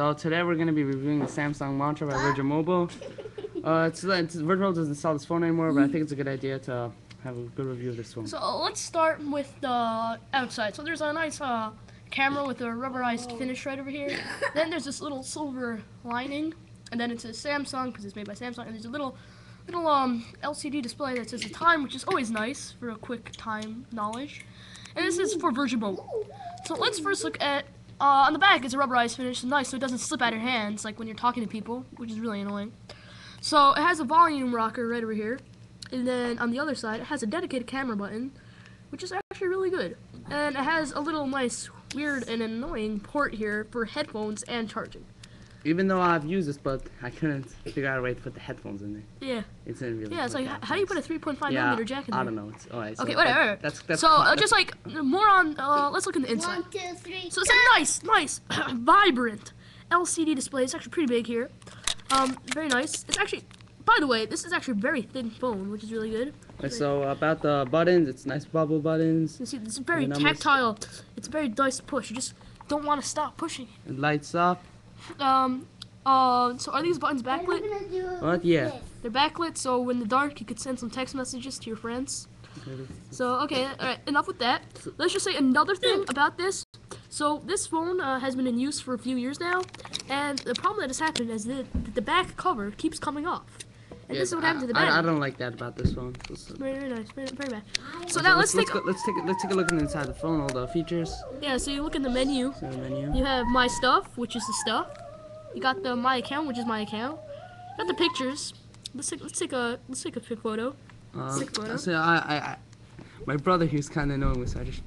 So today we're going to be reviewing the Samsung Mantra by Virgin Mobile. Uh, it's, it's, Virgin Mobile doesn't sell this phone anymore, but I think it's a good idea to have a good review of this phone. So let's start with the outside. So there's a nice uh, camera with a rubberized finish right over here. then there's this little silver lining, and then it says Samsung because it's made by Samsung. And there's a little little um, LCD display that says the time, which is always nice for a quick time knowledge. And this is for Virgin Mobile. So let's first look at uh, on the back. It's a rubberized finish, nice, so it doesn't slip out of your hands like when you're talking to people, which is really annoying. So it has a volume rocker right over here. And then on the other side, it has a dedicated camera button, which is actually really good. And it has a little nice, weird, and annoying port here for headphones and charging. Even though I've used this, but I couldn't figure out a way to put the headphones in there. Yeah. It didn't really. Yeah, it's like, work h- how do you put a 3.5 yeah, millimeter jack in there? I don't know. It's, all right, so Okay, that- whatever. That's, that's so fine. uh, just like more on, uh, let's look in the inside. One, two, three. So it's a nice, nice, vibrant LCD display. It's actually pretty big here. Um, very nice. It's actually, by the way, this is actually a very thin phone, which is really good. Alright, so about the buttons, it's nice bubble buttons. You see, it's very tactile. It's very nice to push. You just don't want to stop pushing. It lights up. Um, uh, so are these buttons What are we backlit? gonna What? Yeah. They're backlit, so in the dark you could send some text messages to your friends. So okay, all right, enough with that. Let's just say another thing about this. So this phone uh, has been in use for a few years now, and the problem that has happened is that the back cover keeps coming off. And this is what happened to the I, back. I, I don't like that about this phone. Let's- Very, very nice, very, very bad. So so now let's, let's, take go, let's take a, let's take a look inside the phone, all the features, yeah. So you look in the menu. so the menu. You have my stuff, which is the stuff. You got the my account, which is my account. You got the pictures. Let's take let's take a let's take a quick photo. Um, Sick photo. So I, I, I, my brother he's kind of annoying, so I just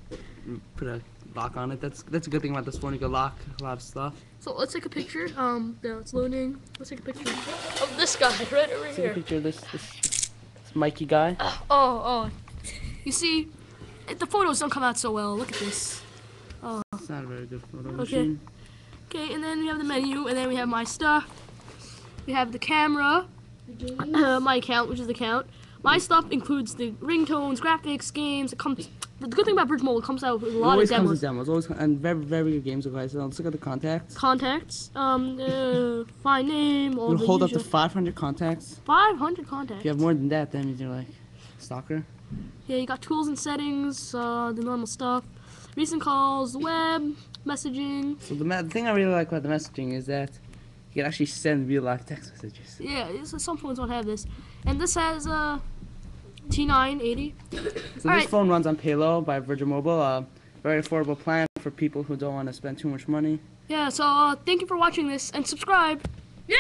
put a lock on it. That's that's a good thing about this phone. You can lock a lot of stuff. So let's take a picture. Um, now it's loading. Let's take a picture of this guy right over here. Take a here. picture of this this, this Mikey guy. Oh, oh. You see, it- the photos don't come out so well. Look at this. Oh. It's not a very good photo Okay. machine. Okay, and then we have the menu, and then we have my stuff. We have the camera, uh, my account, which is the account. My stuff includes the ringtones, graphics, games. It comes. The good thing about Bridge Mobile, it comes out with a lot always of comes demos. with demos. Always and very very good games. Okay, so let's look at the contacts. Contacts, um, uh, find name, all You hold up to 500 contacts. 500 contacts. If you have more than that, that means you're like stalker. Yeah, you got tools and settings, uh, the normal stuff. Recent calls, the web, messaging. So the, the thing I really like about the messaging is that you can actually send real life text messages. Yeah, some phones don't have this. And this has uh, T980. So this Alright. phone runs on Paylo by Virgin Mobile. Uh, very affordable plan for people who don't want to spend too much money. Yeah, so uh, thank you for watching this and subscribe. Yeah!